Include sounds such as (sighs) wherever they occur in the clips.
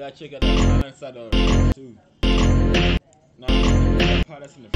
gotta check out that inside the original too. Nah, that's in the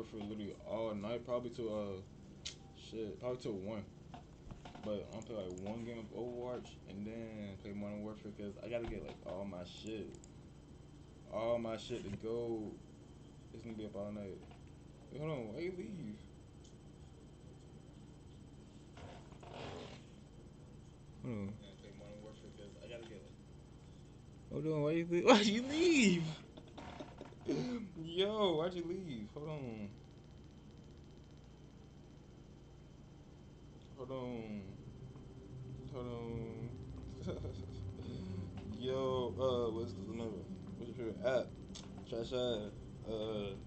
Warfare literally all night, probably to uh, shit, probably till one. But I'm play like one game of Overwatch and then play Modern Warfare, cause I gotta get like all my shit, all my shit to go. It's gonna be up all night. Wait, hold on, why you leave? Hold on. Play Modern Warfare, cause I gotta get like. Hold on, why you leave? (laughs) Why'd you leave? Yo, why'd you leave? Hold on. Hold on. Hold on. (laughs) Yo, uh, what's the number? What's your favorite app? Trash. Uh,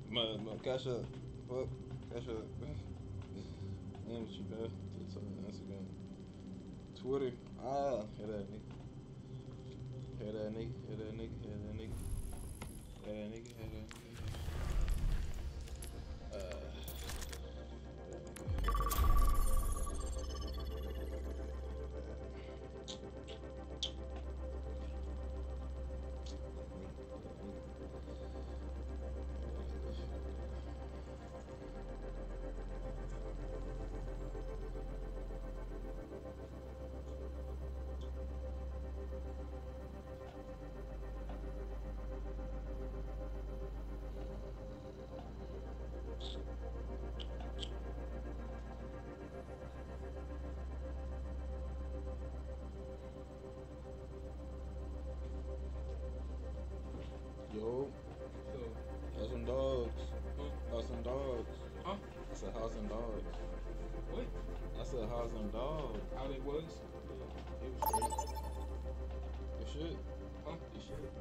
my, my Cash App. What? Cash App. Name (laughs) what you got. TikTok, Instagram. Twitter. Ah, hear that nigga. Hear that nigga. Hear that nigga. Hear that nigga. Hear that nigga. Hear that nigga. Got some dogs. Got some dogs. Huh? I said, how's some dogs? What? I said, how's some dogs? How they was? It was straight. It should. Huh? It shit.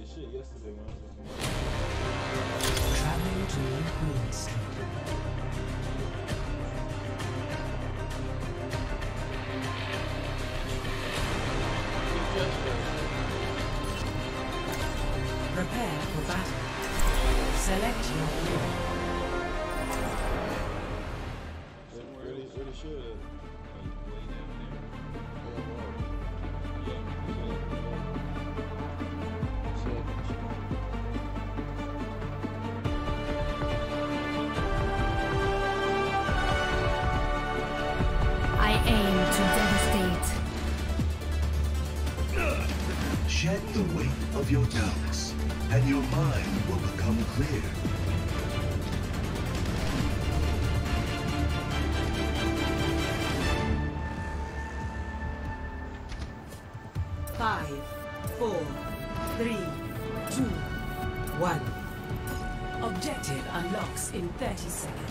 It shit yesterday when I was just Traveling to Queens. Your doubts, and your mind will become clear. Five, four, three, two, one. Objective unlocks in 30 seconds.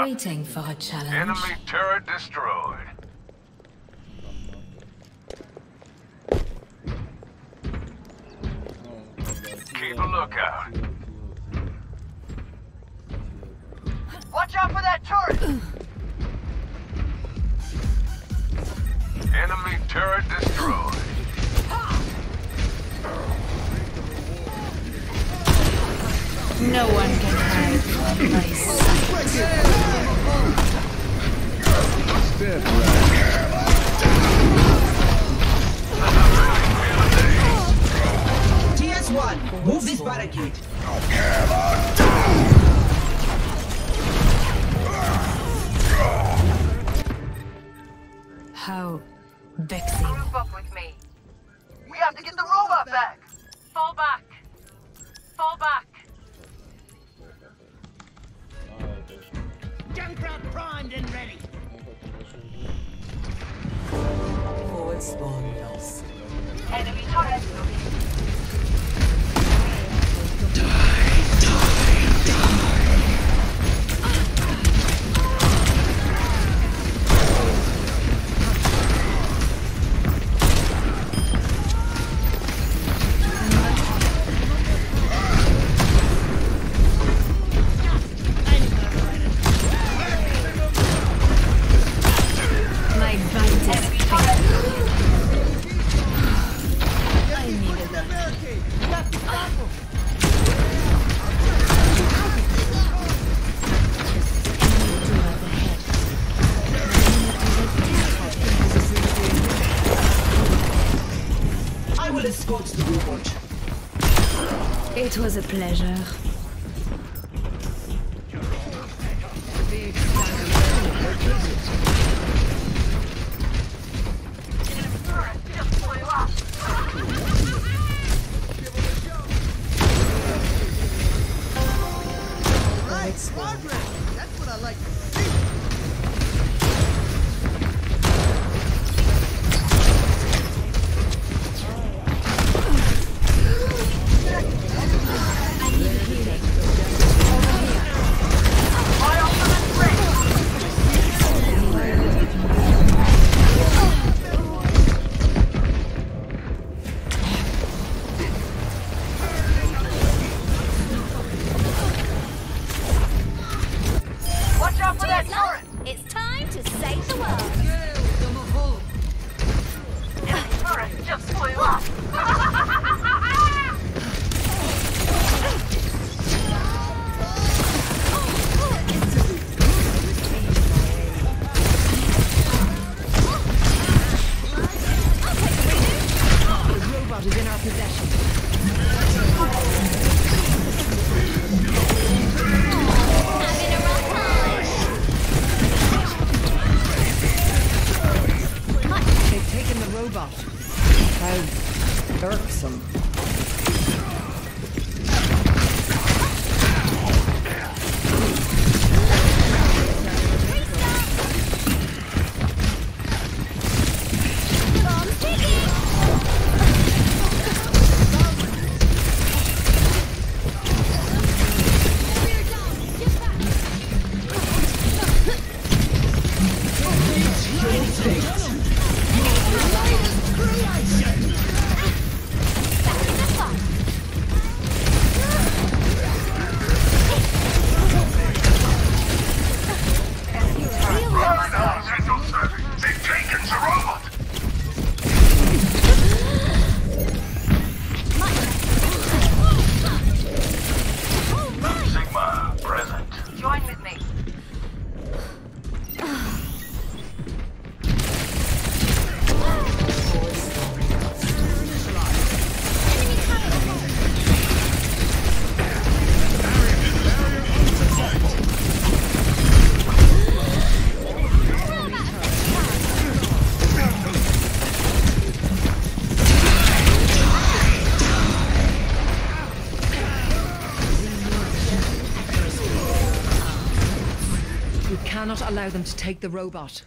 waiting for a challenge. Enemy Fall back. Junkrat primed and ready. Forward spawn lost. Enemy turret pleasure. cannot allow them to take the robot.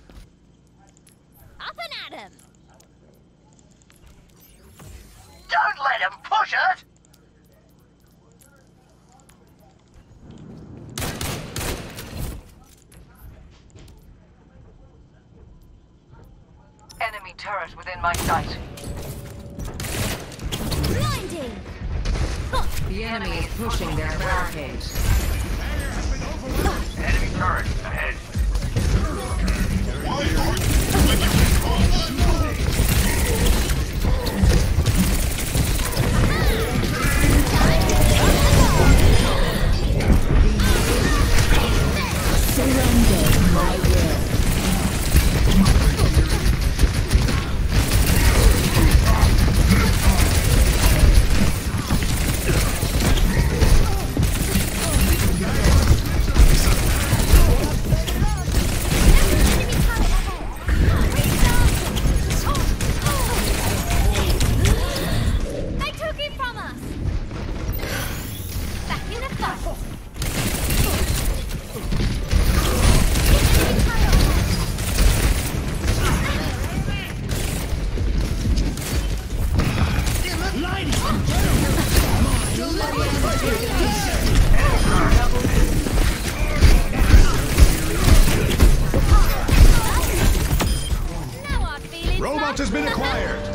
has been acquired.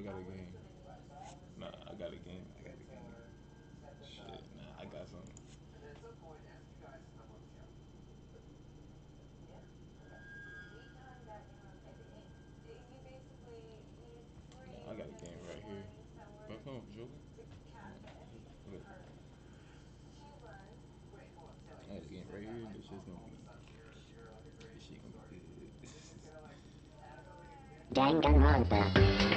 I got a, game. Nah, I got a game. I got a game. Shit, nah, I got something. I got a game right here. On, Joker. Look. I got a game right here. This shit's gonna be. This shit gonna be good. (laughs) Danganronpa.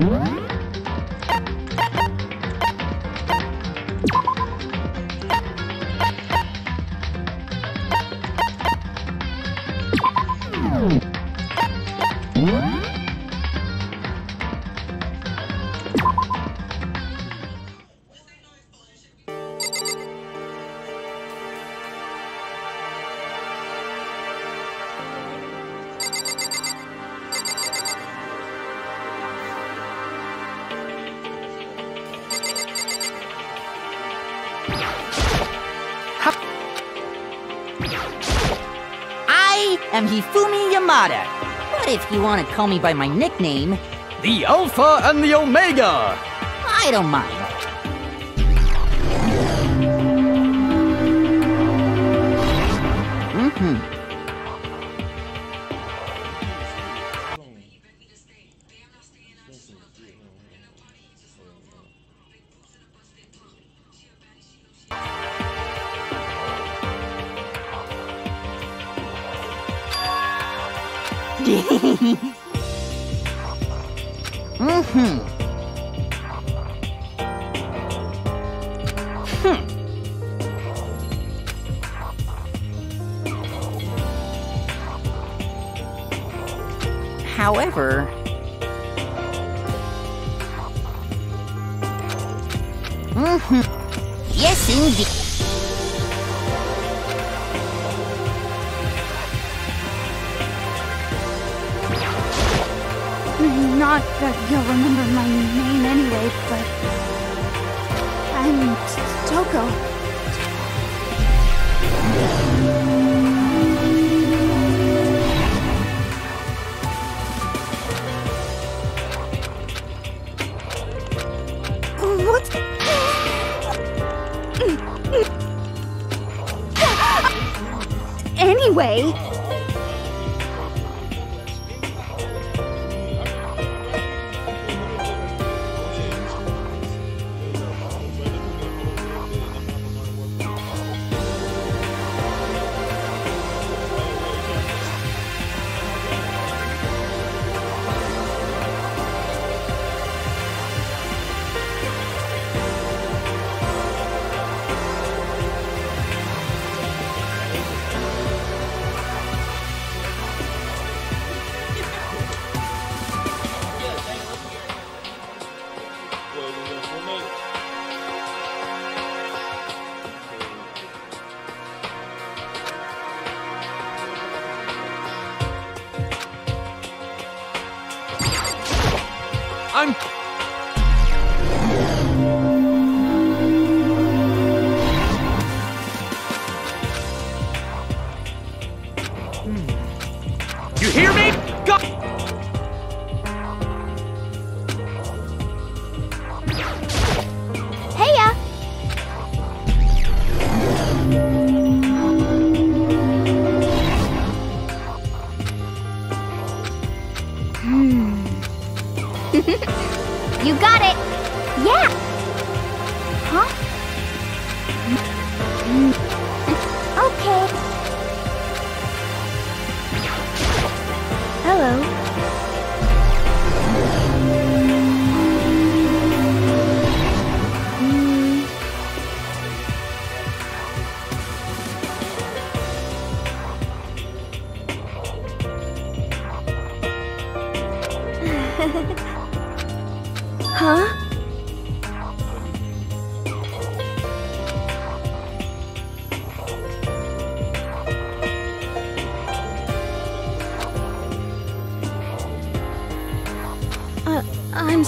I Hifumi But if you want to call me by my nickname, The Alpha and the Omega! I don't mind.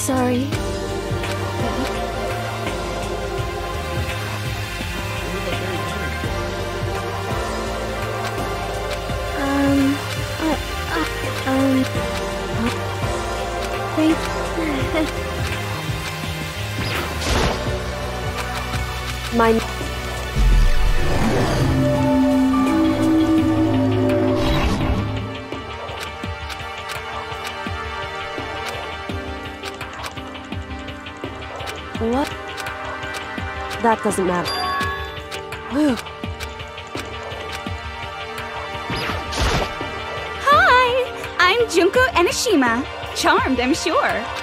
sorry. that doesn't matter. Whew. Hi! I'm Junko Enoshima. Charmed, I'm sure.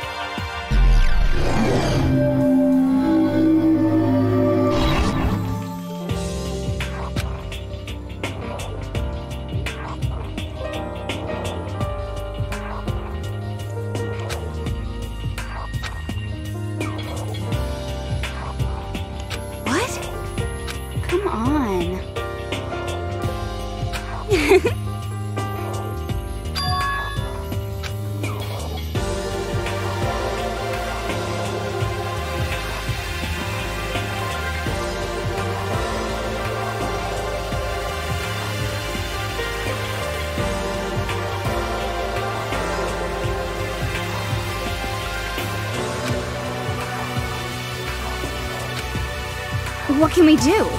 can we do?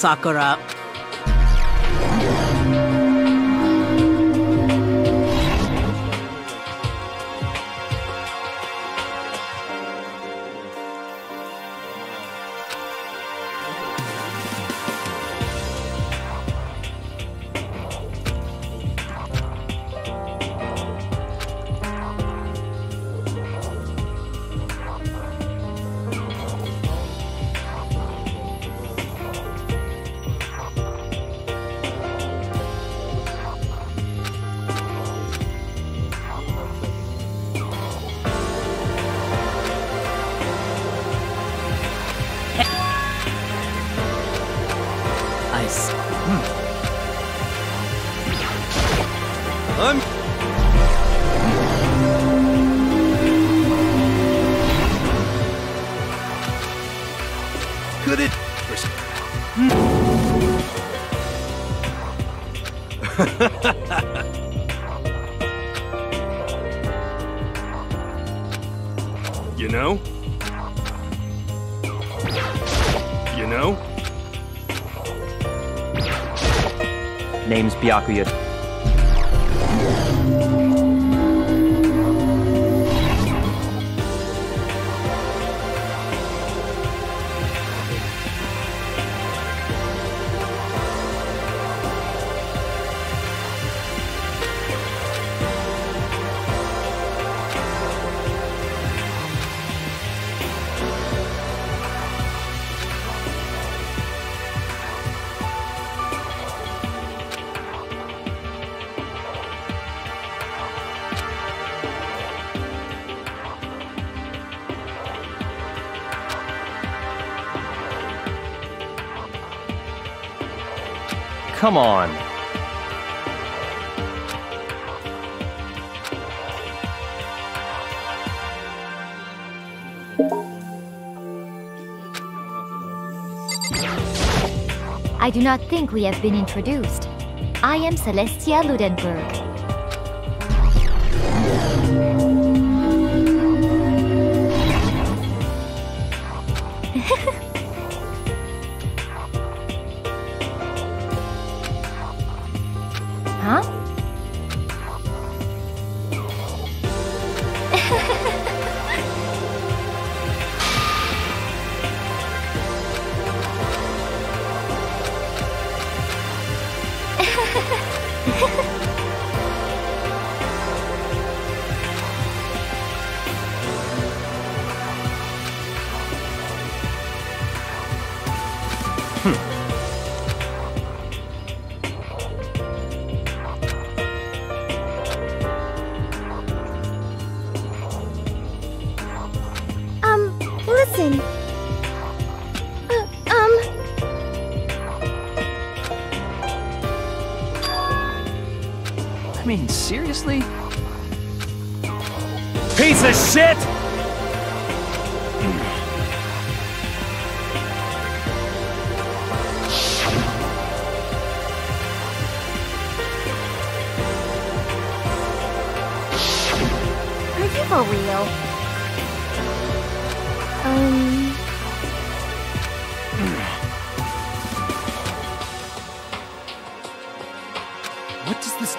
Sakura. up. weird. Come on. I do not think we have been introduced. I am Celestia Ludenberg.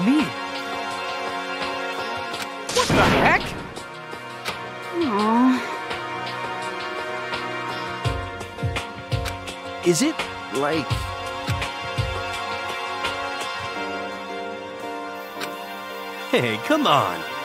Mean? What the heck? Aw. Is it like. Hey, come on.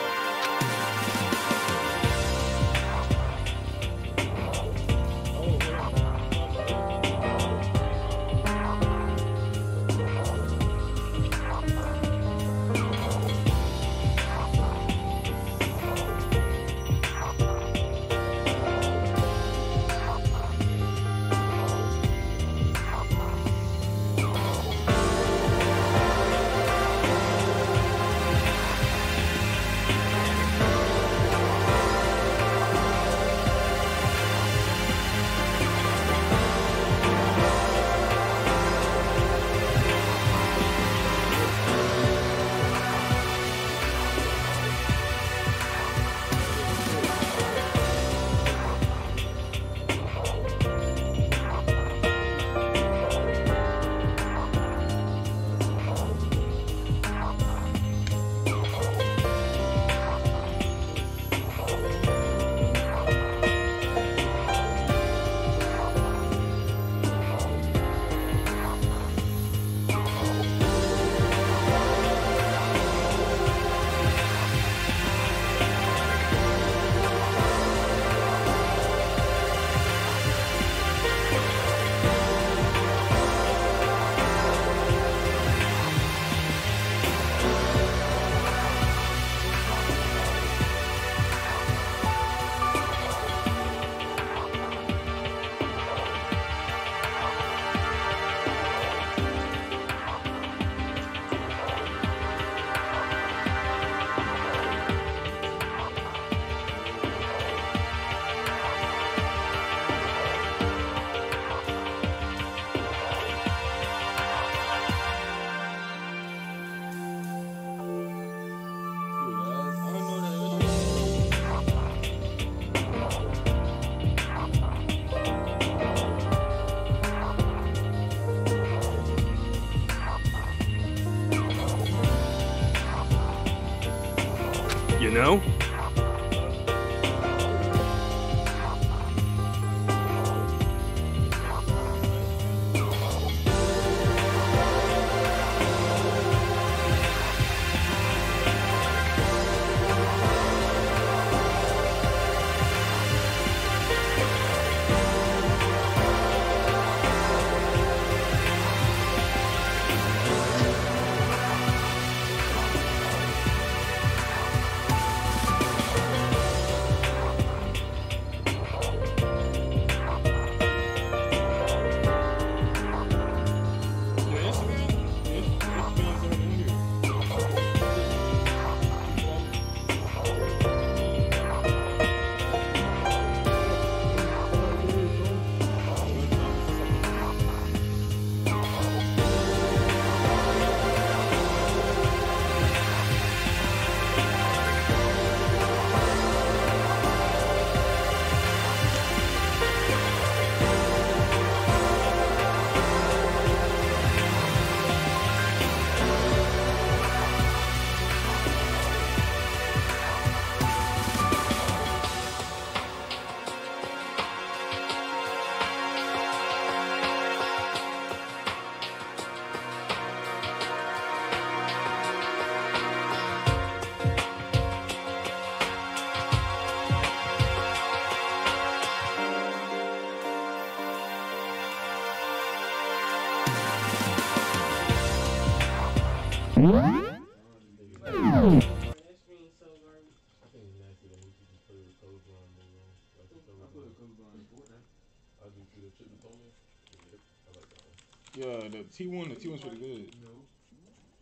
T1, the T1's pretty good. No.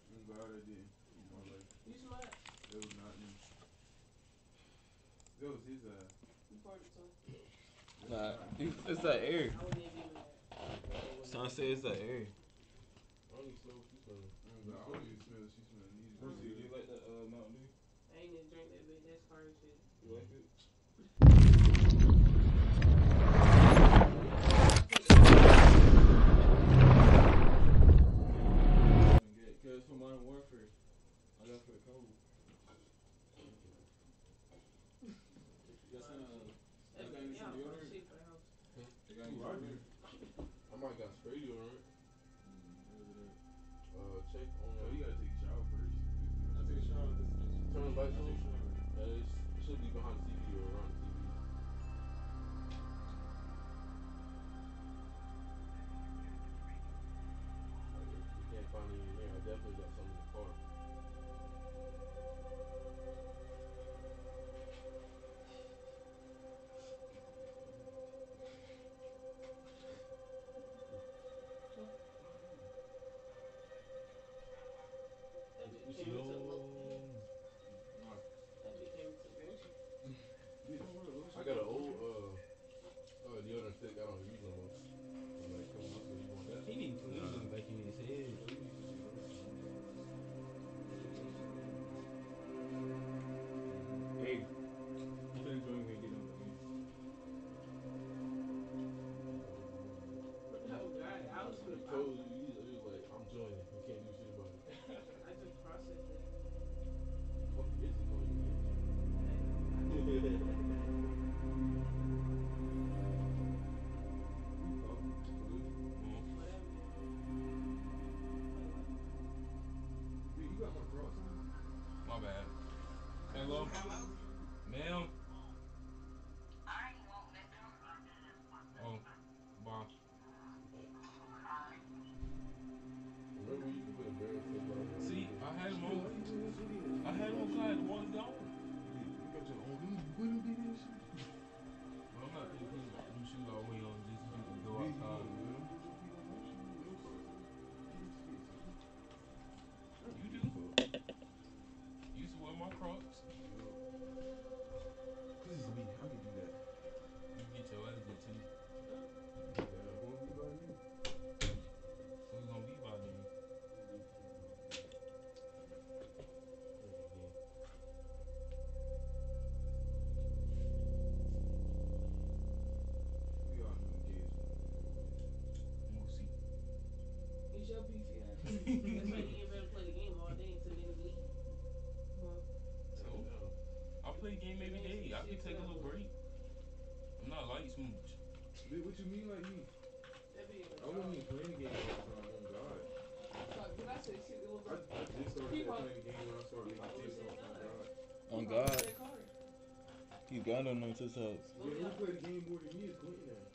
I'm glad I did. You know, like. It was not me. It was his uh, ass. You farted, son. Nah, it's, it's that air. Son said it's that air. Modern Warfare love you. That's why (laughs) play the game all day I play the game every day. I can take a little break. I'm not like smooch. What you mean like me? I wouldn't even play the game. Oh God. Did God. On God. He got on no his house. Yeah, who played the game more than me is Clinton now?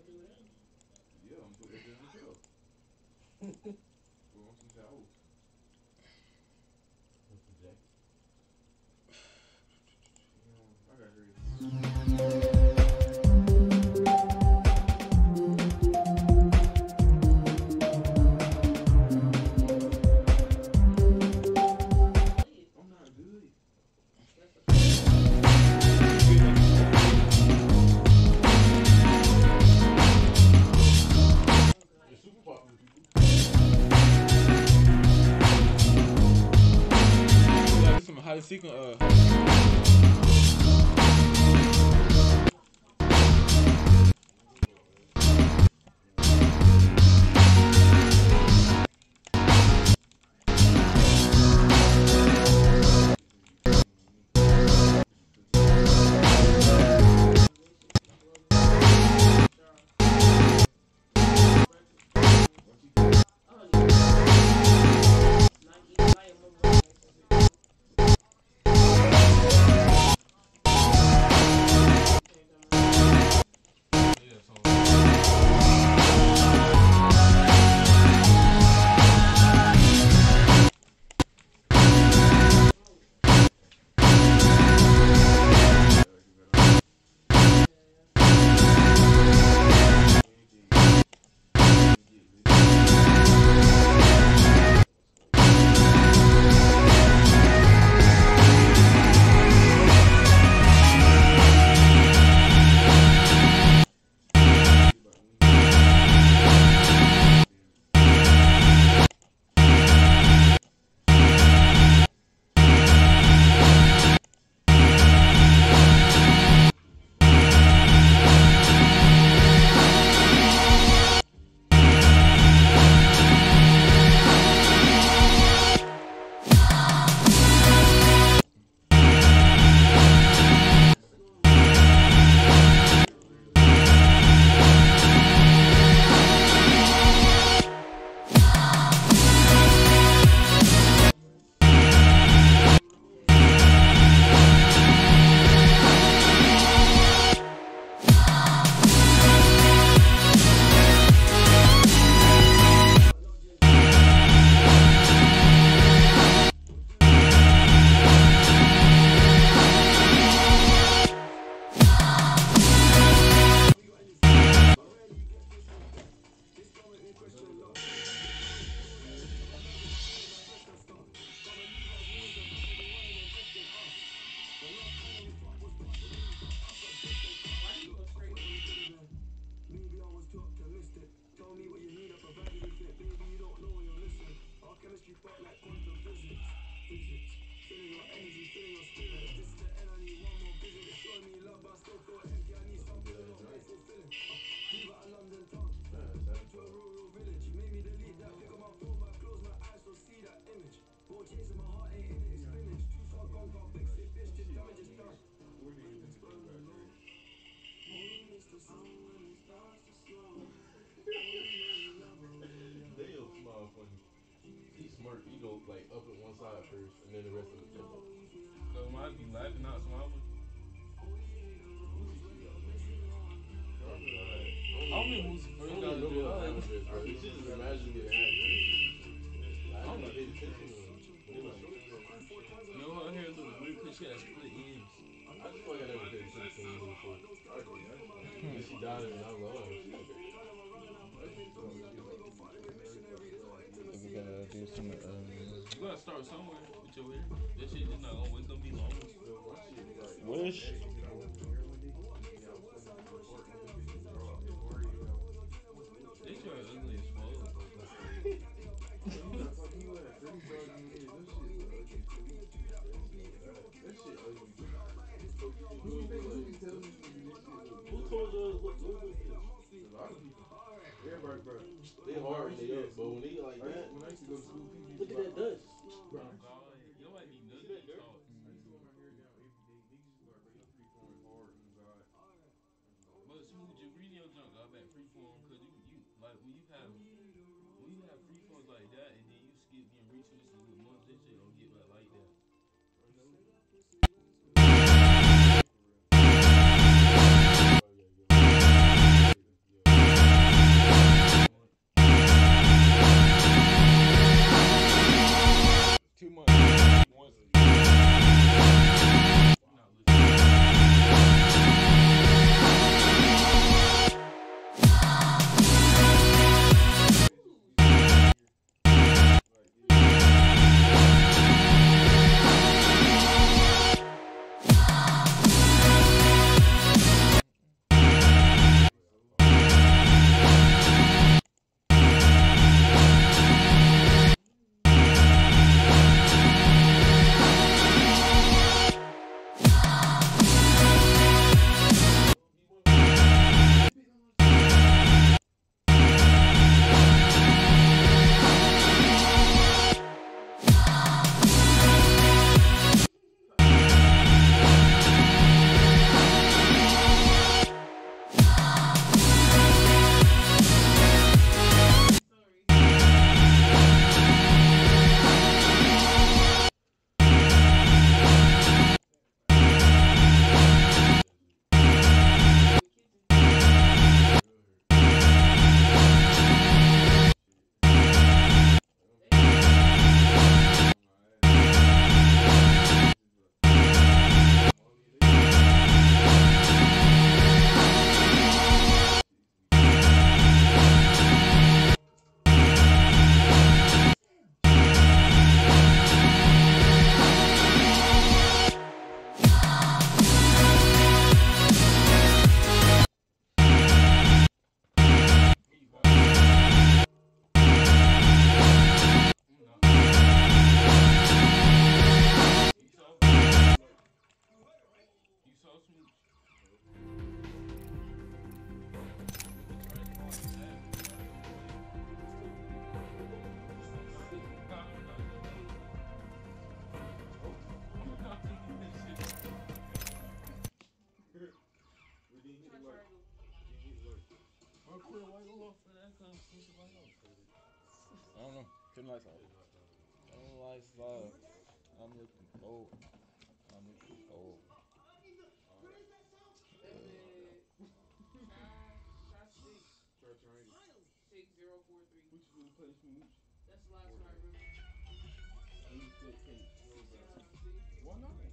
seeking uh Bro, quit. You off for that? Cause push it right off. I don't know. Turn lights off. Turn lights off. I'm looking cold. I'm looking cold. Six zero four three. Which is the place from which? That's the last one I remember. And you said Kate. Why not?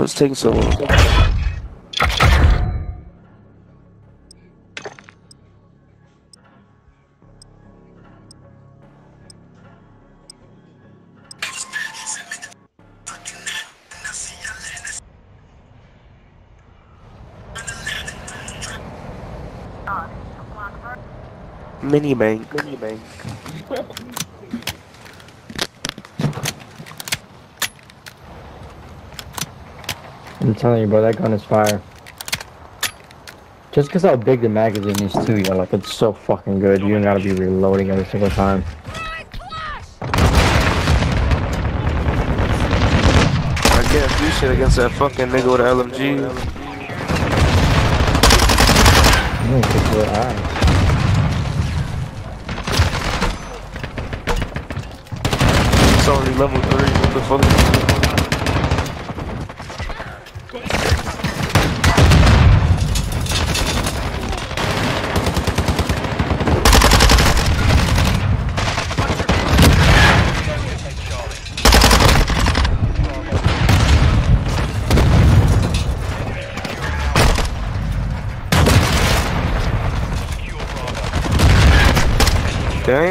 It was taking so long. Mini bank. Mini bank. Telling you, bro, that gun is fire. Just because how big the magazine is too, yo, like it's so fucking good. You don't gotta be reloading every single time. I can't do shit against that fucking nigga with the LMG. Mm, kick your ass. It's only level 3. What the fuck?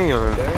Damn.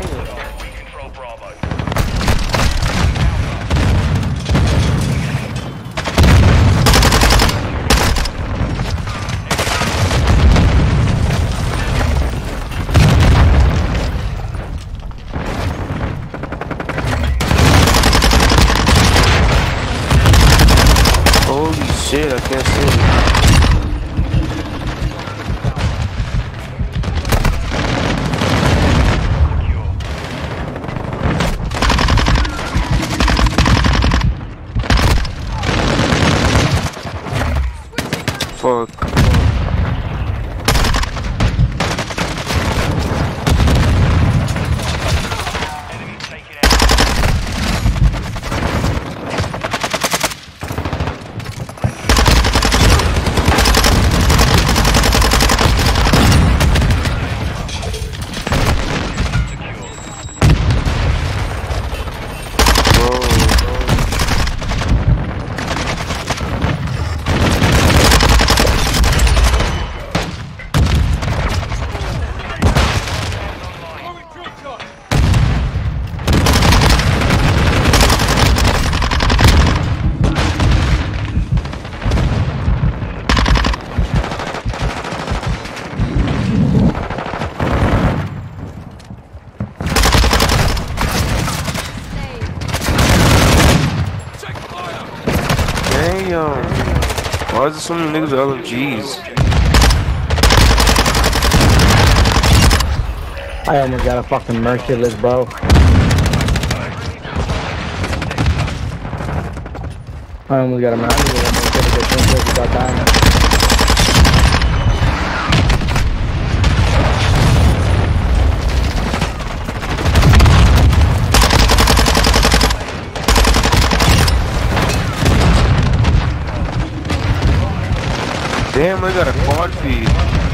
Why is there so niggas LMGs? I almost got a fucking merciless, bro. I almost got a man. Damn, I got a quad feed.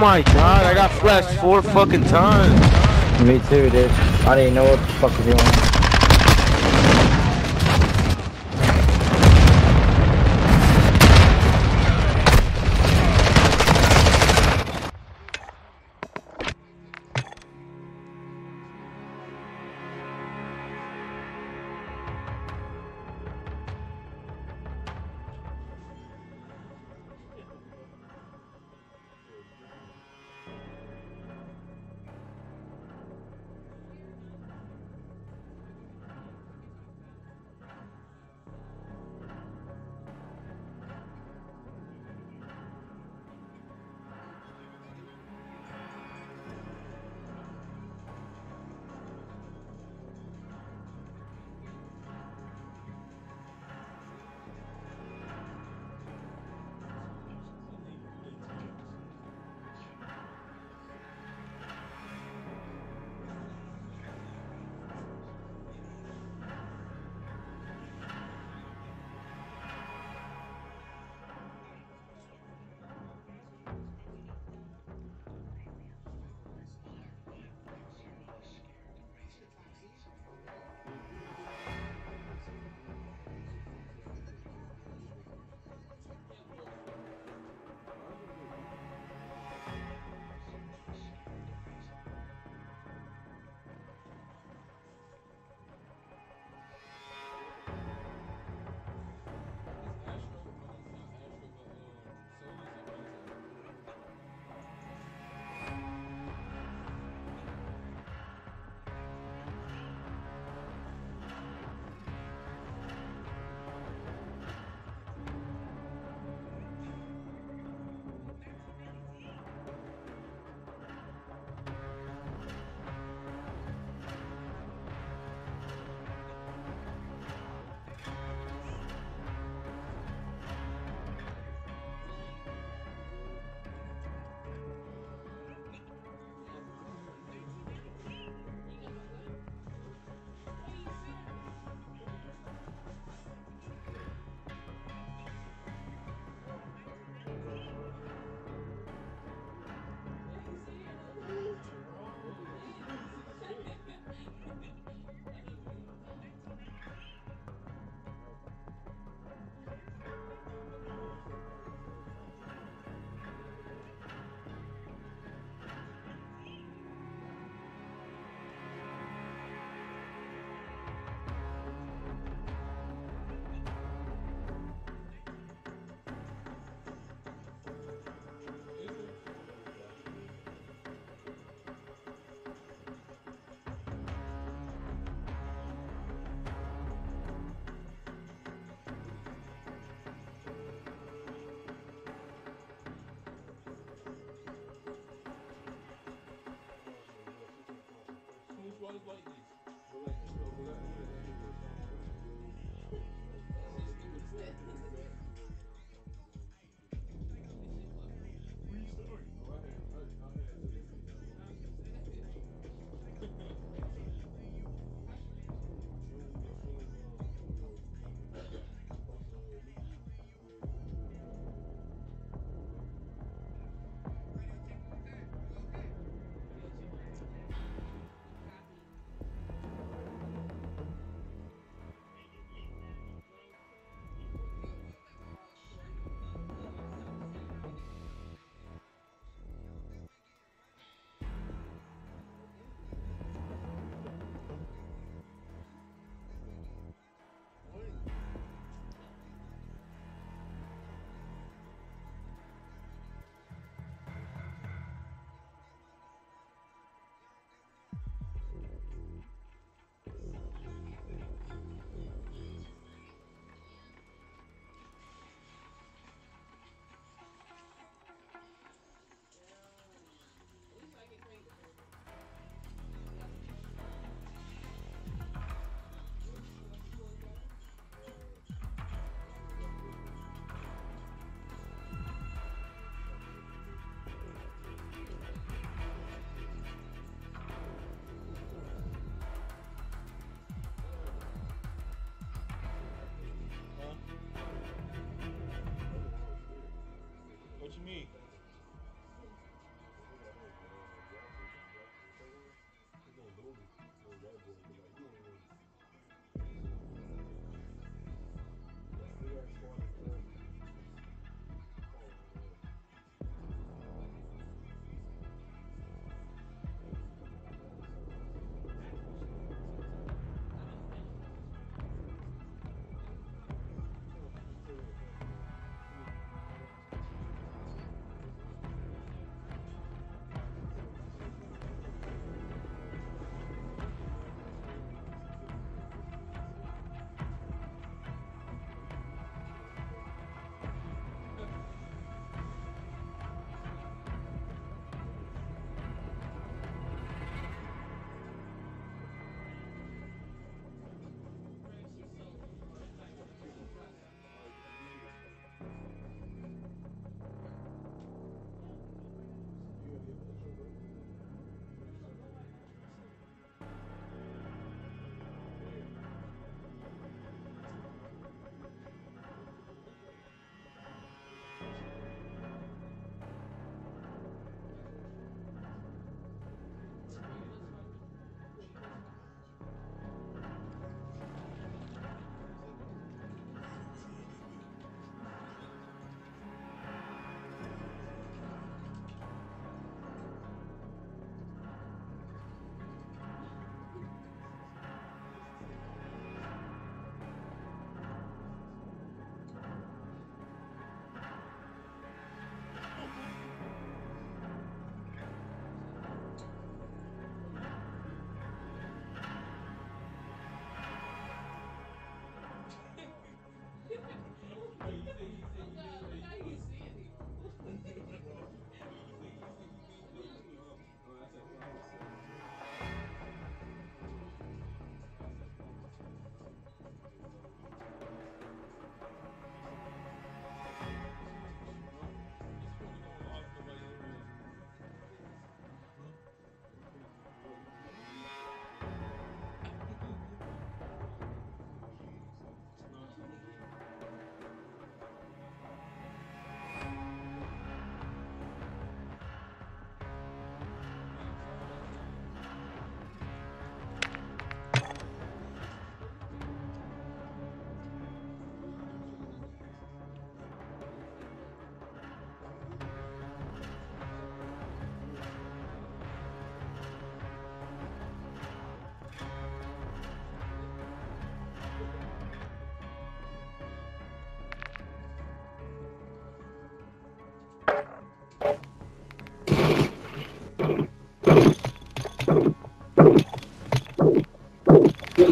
My god, I got flashed four fucking times. Me too, dude. I didn't know what the fuck was going on. one, one,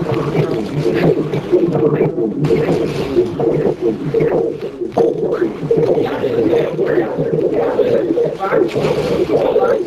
Thank you.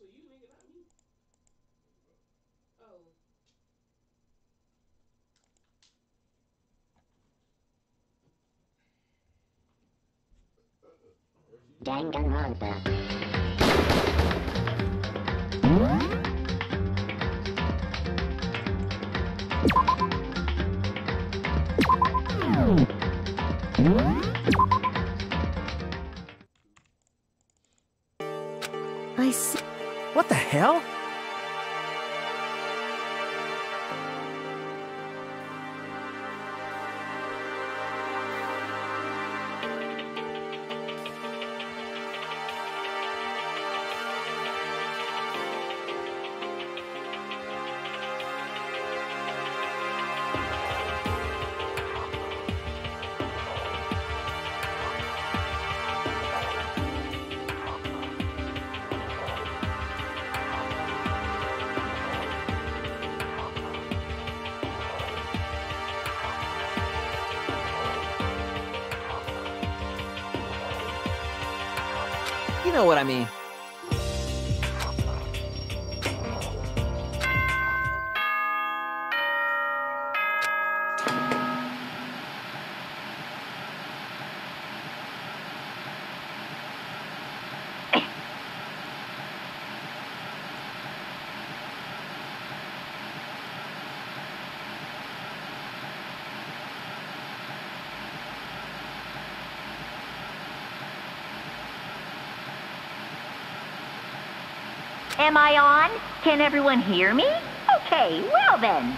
This for you, nigga, not me. Oh. Danganronpa. Know what I mean. Am I on? Can everyone hear me? Okay, well then.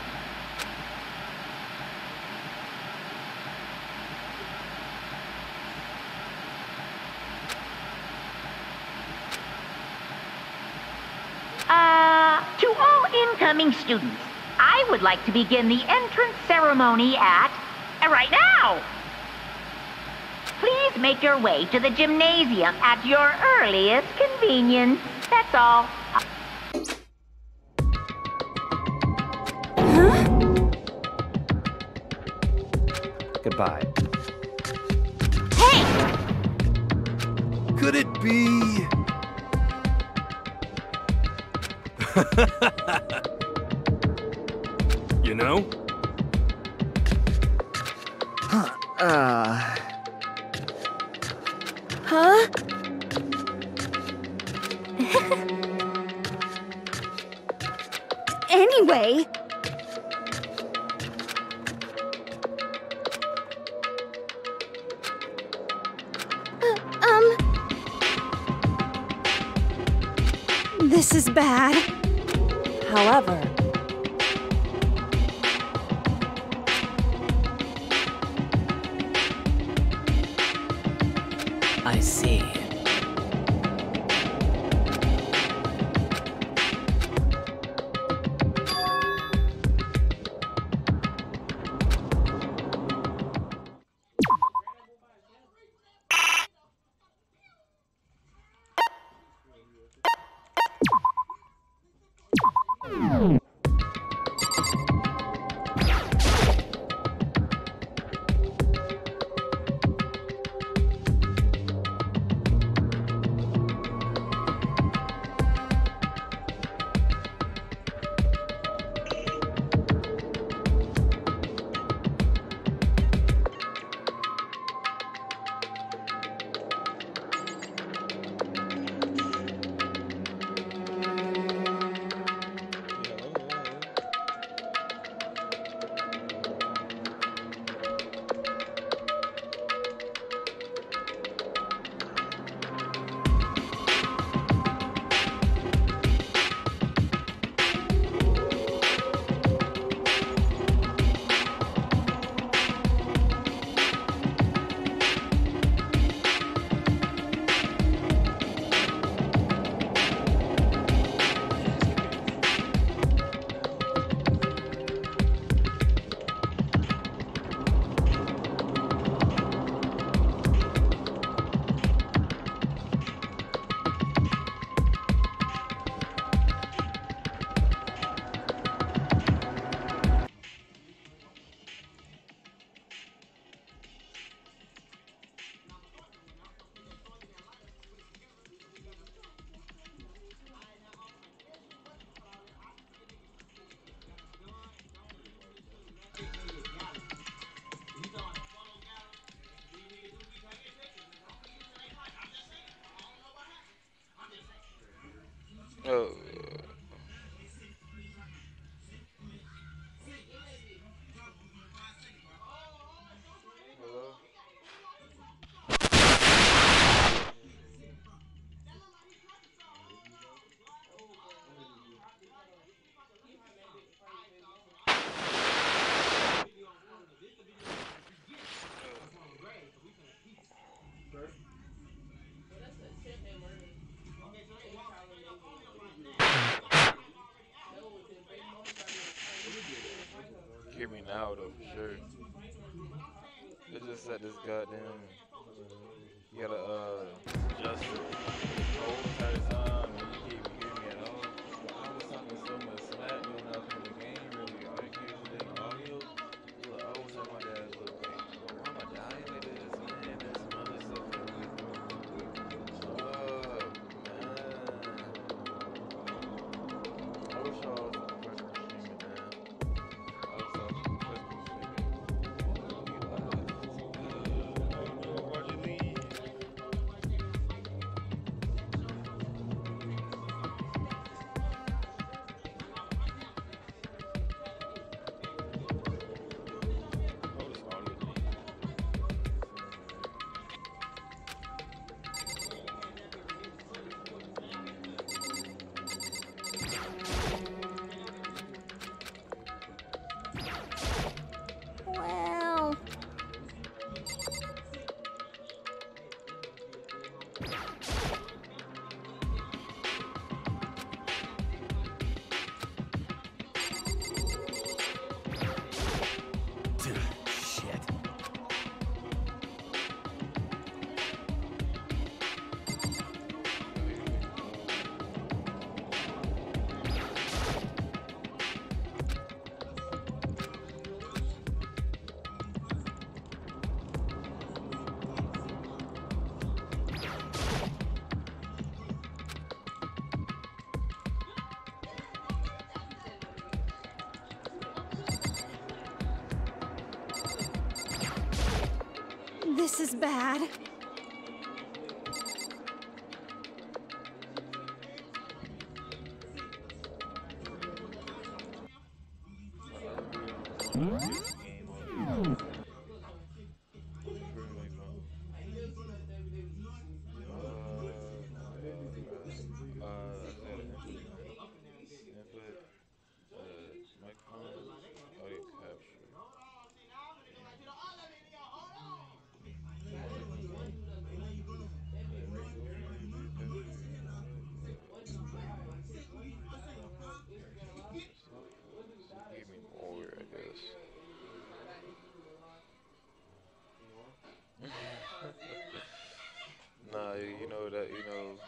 Uh, to all incoming students, I would like to begin the entrance ceremony at right now. Please make your way to the gymnasium at your earliest convenience. That's all. Goodbye. Hey! Could it be? (laughs) you know? Huh. Uh. Huh? (laughs) Anyway, hear me now though for sure. It's just that this goddamn you gotta uh this is bad. Give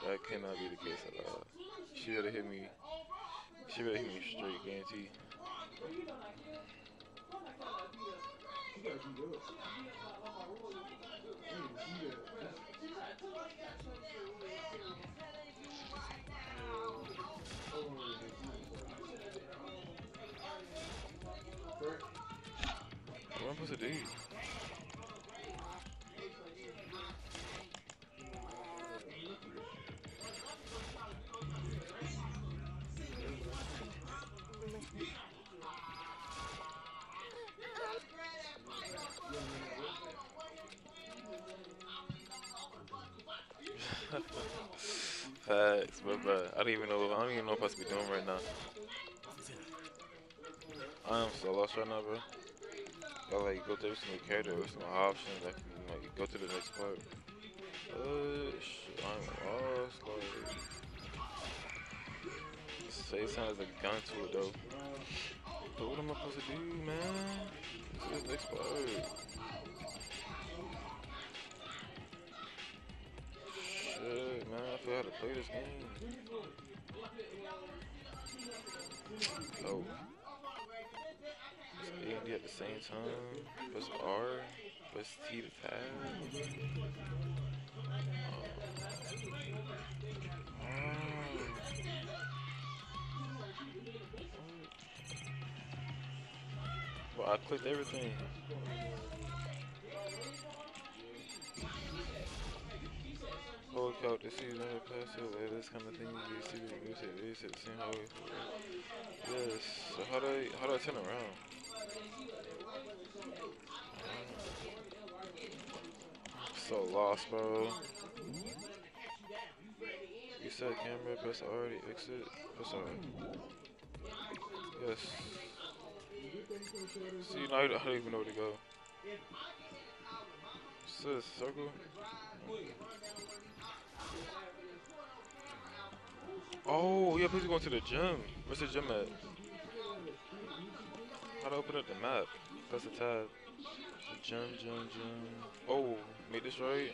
that cannot be the case at all. She better hit me. She better hit me straight, guarantee. What am I supposed to do? Facts, but bro, I don't even know. I don't even know what I'm supposed to be doing right now. I am so lost right now, bro. I like go through some character with some options. I can like go to the next part. Uh, shit, I'm lost. Like, say sounds like a gun to it though. But what am I supposed to do, man? This is next part. Man, I how to play this game. Oh. A and D at the same time. Press R. Press T to tab. Oh. Well, I clicked everything. Hold out to see another pass it, this kind of thing. You see the music, they said the how we. Yes. So how do I how do I turn around? So lost, bro. You said camera, press already exit. Press R. Yes. See, now I don't even know where to go. Says circle. Oh, yeah, please go to the gym. Where's the gym at? How I open up the map. Press the tab. Jump, jump, jump. Oh, made this right.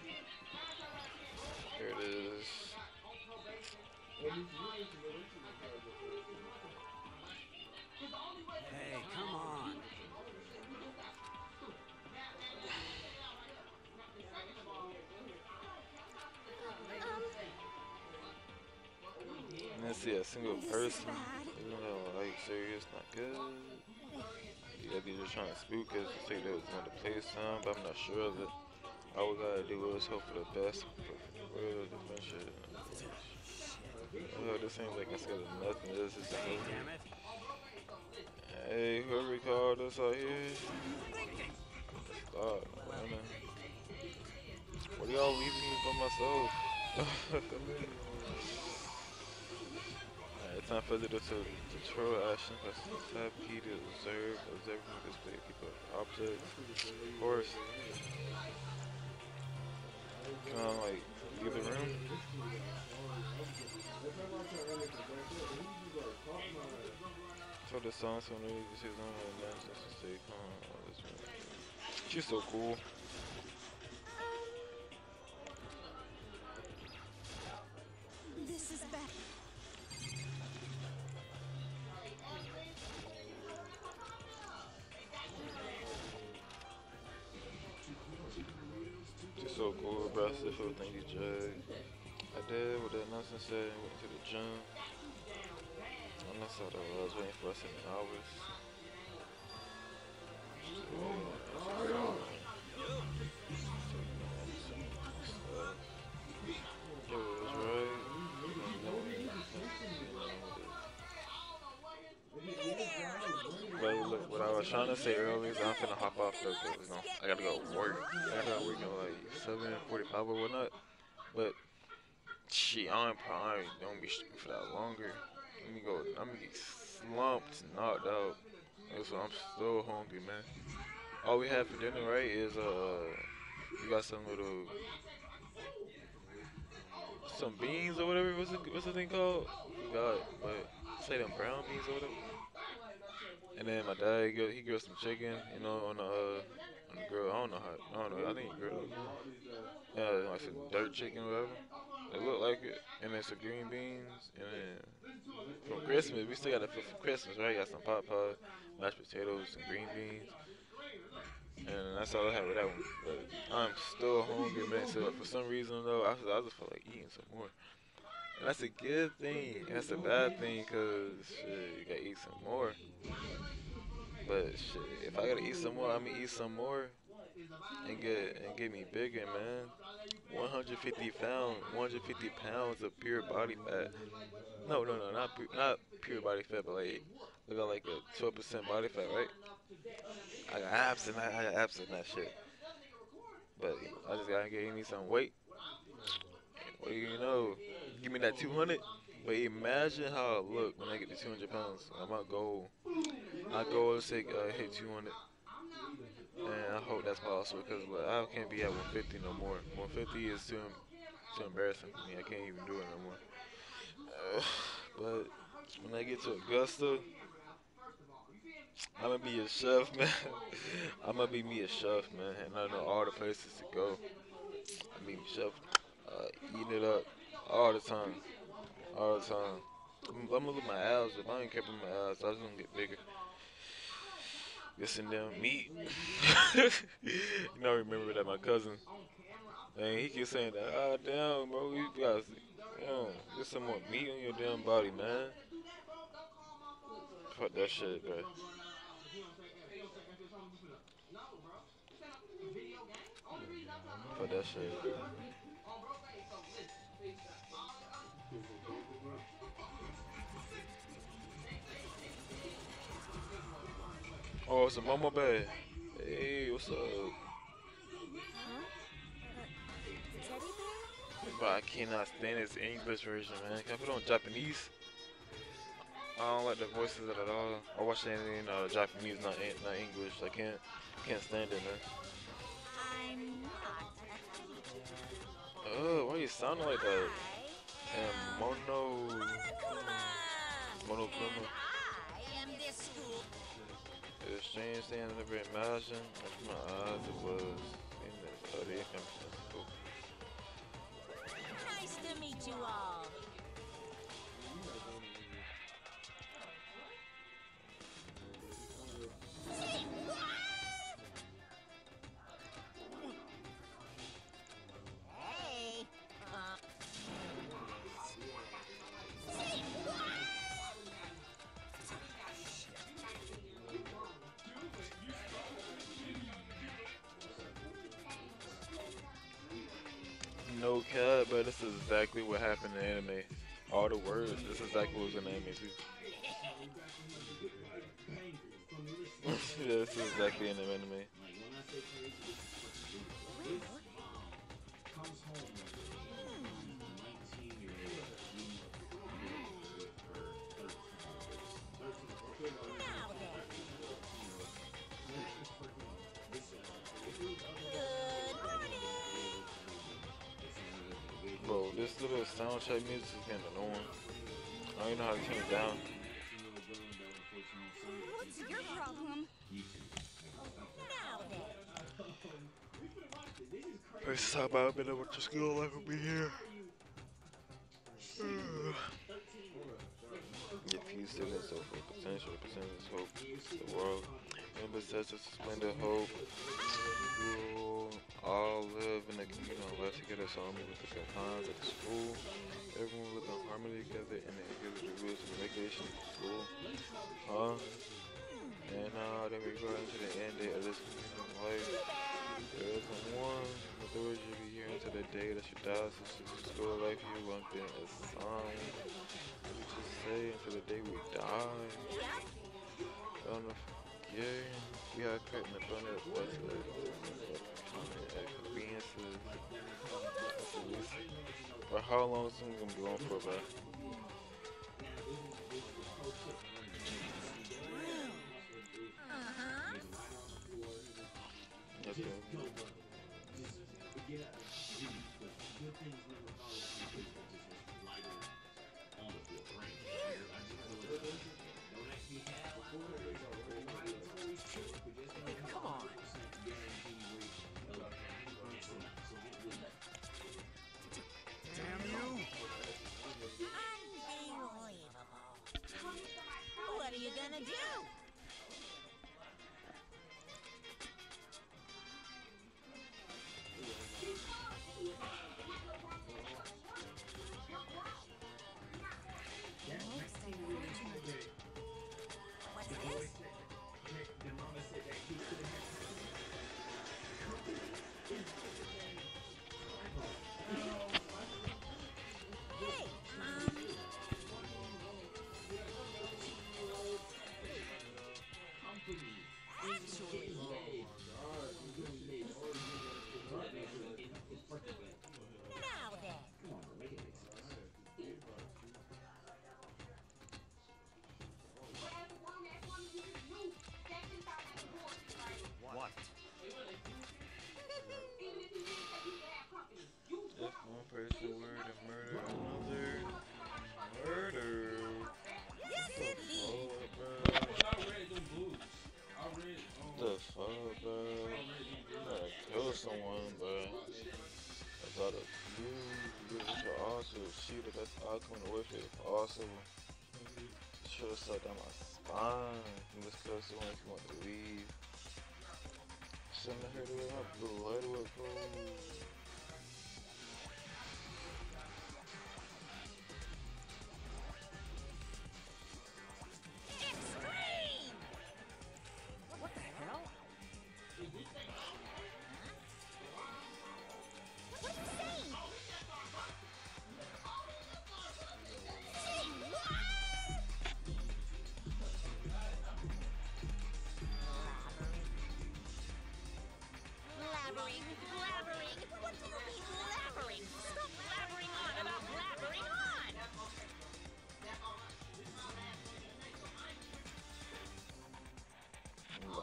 Here it is. See a single person. Even though like serious, not good. Yeah, they just trying to spook us to say they was going to play some, but I'm not sure of it. All we gotta do is hope for the best. For real, different shit. Oh, this seems like instead of nothing, this is. Hey, whoever called us out here. Stop, man. What y'all leaving me by myself? (laughs) Time for a little to control action. Press tab key to observe, observe from display people, objects, of course. Can I like leave the room? So the song so new you see some of the just to stay calm. She's so cool. This is bad. I did what that nonsense said. Went to the gym. And that's how that was. Waiting for us in hours. Oh Yo, was trying to say earlier I'm finna hop off though, cause you know I gotta go work. I gotta work at like seven forty-five or whatnot. But shit, I'm probably don't be streaming for that longer. Let me go. I'm gonna get slumped, knocked out. So I'm still hungry, man. All we have for dinner, right, is uh, we got some little some beans or whatever. What's the what's the thing called? God, but say them brown beans or whatever. And then my dad, he grilled, he grilled some chicken, you know, on the, uh, on the grill. I don't know how, I don't know, I think he grilled. Yeah, like some dirt chicken or whatever. It looked like it. And then some green beans. And then from Christmas, we still got the for Christmas, right? Got some pot pie, mashed potatoes, some green beans. And that's all I had with that one. But I'm still hungry, man. So for some reason, though, I, I just feel like eating some more. And that's a good thing. And that's a bad thing because you gotta eat some more. But shit, if I gotta eat some more, I'm gonna eat some more and get and get me bigger, man. 150 pounds, 150 pounds of pure body fat. No, no, no, not pu- not pure body fat, but like we got like a 12% body fat, right? I got abs in that. I got abs in that shit. But I just gotta get me some weight. Do you know? Give me that 200. But imagine how I look when I get to 200 pounds. I'm my goal. My goal is to uh, hit 200. And I hope that's possible because I can't be at 150 no more. 150 is too too embarrassing for me. I can't even do it no more. Uh, (sighs) but when I get to Augusta, I'm gonna be a chef, (laughs) man. I'm gonna be me a chef, man, and I know all the places to go. I mean, chef, uh, eating it up all the time, all the time. I'm, I'm at my abs. If I ain't kept my abs, I was gonna get bigger. Get some damn meat. (laughs) you know, I remember that my cousin, and he keeps saying that. Ah, damn, bro, you got, damn, get some more meat on your damn body, man. Fuck that shit, bro. Fuck that shit. Oh, it's a mama bag. Hey, what's up? But I cannot stand this English version, man. Can I put on Japanese? I don't like the voices at all. I watch anything uh, Japanese, not not English. I can't can't stand it, man. Oh, why you sound like that? And mono, monokuma. It's strange thing I never imagined. Like my eyes, it was. In the study, Nice to meet you all. Soundtrack music is getting annoying. I don't even know how to turn it down. What's your problem? First time I've been able to school life will be here. Get few students so for potential percentage hope the world. And to splendid hope. Live together so with the confines of the school. Everyone with a harmony together and it gives the rules and regulations of the school. Huh? And now then we go into the end date of this community life. There isn't one authority you'll be here until the day that you die. So the school life you want been assigned. We just say until the day we die. I don't know yeah, we are cutting the bun up what's uh, the conveniences. But how long is it gonna be on for, bro? Sucked down my spine. You just kill someone if you want to leave. Shouldn't have heard it. My blood was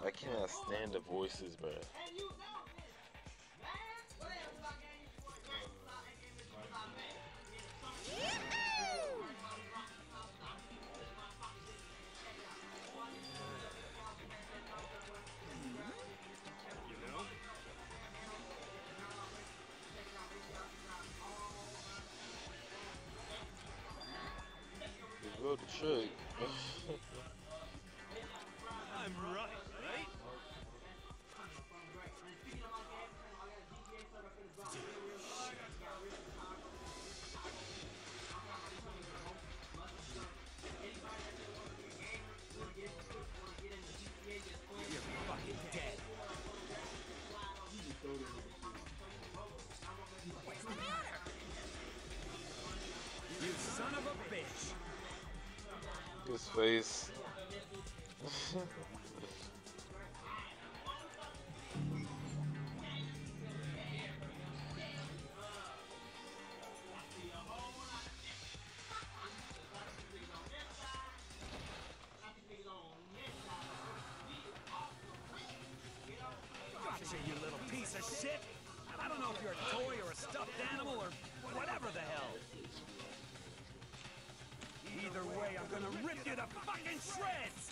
I cannot stand the voices, bro. His face. You little piece of shit! I don't know if you're a toy or a stuffed animal or whatever the hell. Either way, I'm gonna rip you to fucking shreds!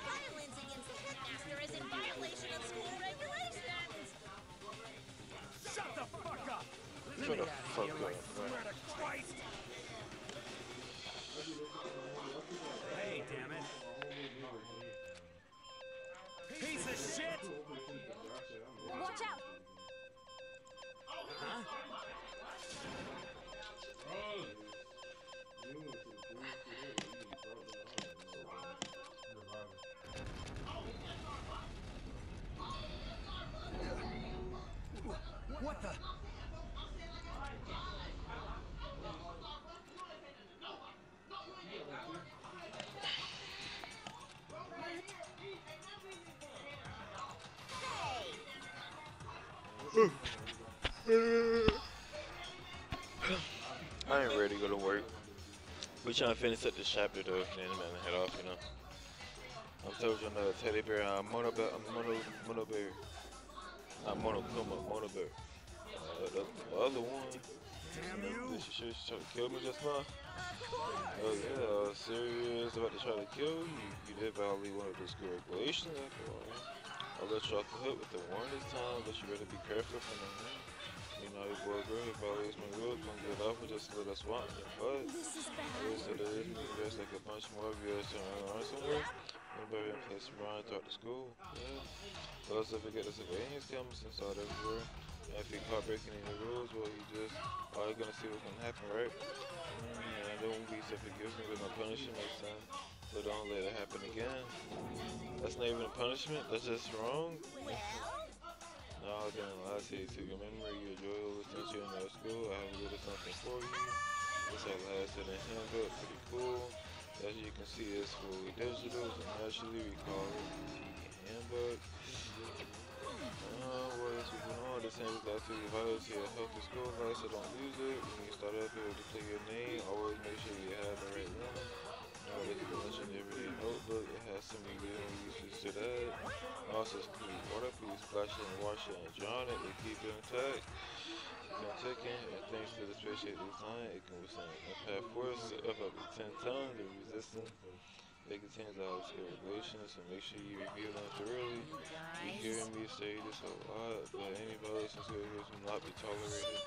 Violence against the headmaster is in violation of school regulations! Shut the fuck up! Let Shut me the out of fuck here, I swear to Christ! Hey, damn it! Piece of shit! Watch out! I ain't ready to go to work. We trying to finish up this chapter though, and then I'm gonna head off, you know. I told you another teddy bear, uh, mono bear, uh, mono, mono bear. Not mono, mono, mono bear. Uh, the, the other one. Damn you! She she to kill me just now? Oh yeah, uh, serious about to try to kill you. You did violate one of the school regulations after all. Let you off the hook with the warning this time, but you better be careful from the man. You know, your boy girl, he violates my rules, gonna get off with just a little swat in your butt. I wish that there is me, there's like a bunch more of you that's trying to run somewhere. Anybody in place around throughout the school? Yeah. Plus, if we get the civilians coming since out everywhere, and if he caught breaking any rules, well, he just, you gonna see what's gonna happen, right? Mm, and there won't be some forgiveness with no punishment next time. So don't let it happen again. That's not even a punishment, that's just wrong. No, I didn't lie to you. To your memory, your joy was teacher in our school. I have a little something for you. This our last in the handbook, pretty cool. As you can see, it's fully digital, so naturally we call it the handbook. Uh, what else we going on? Handbook got to be vital to your healthy school life, so don't lose it. When you start up, it will display your name. Always make sure you have the right one. Is an everyday notebook. It has some good uses to that. Also, please splash it and wash it and drown it to keep it intact. When taken, and thanks to the special design, it can withstand impact force of up to 10 tons of resistance. It contains all skill regulations, so make sure you review them thoroughly. You hearing me say this a lot, but any violations of rules will not be tolerated.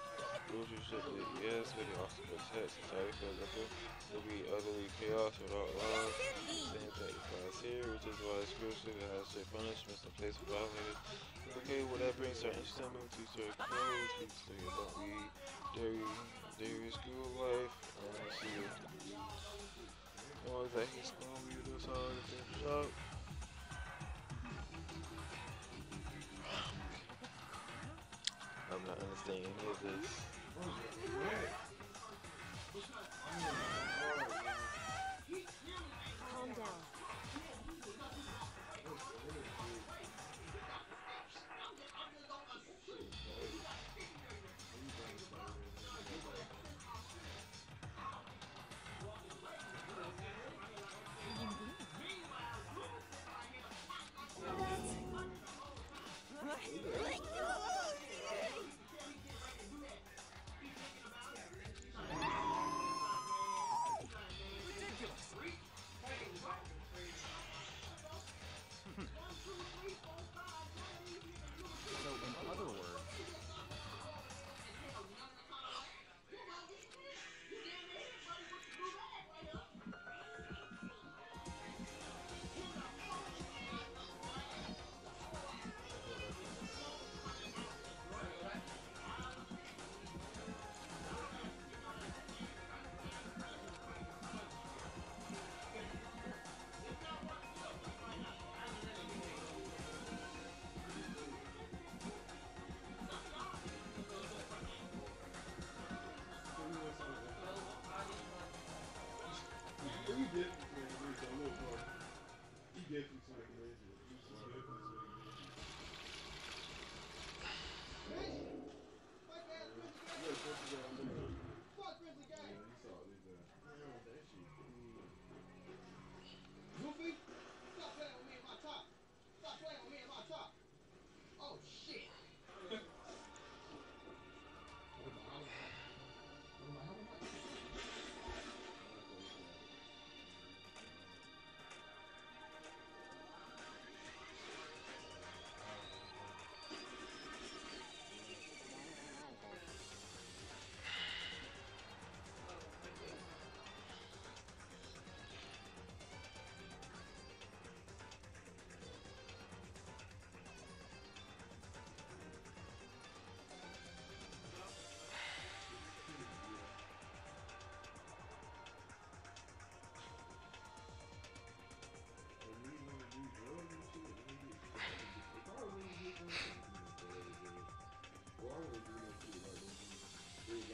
Rules you should be yes, but they also protect society for example. Will be utterly chaos without laws. Same thing applies here, which is why scripture has strict punishments in place for violators. Okay, well that brings our installment to certain close. We say about the dairy, dairy school life. Let's see. What gonna be this to finish up. I'm not understanding any of this. you did. I don't know, bro. Oh,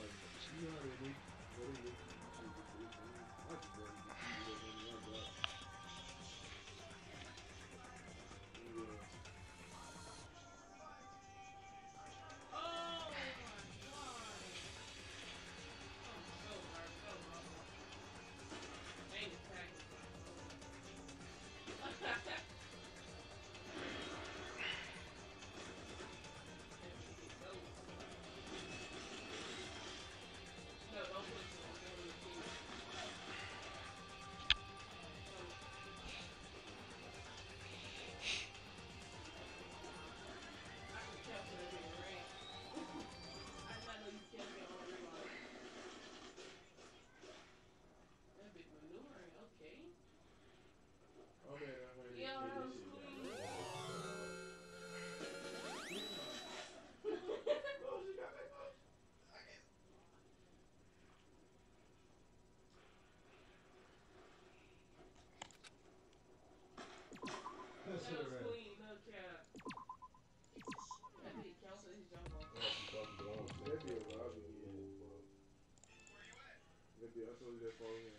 That'd be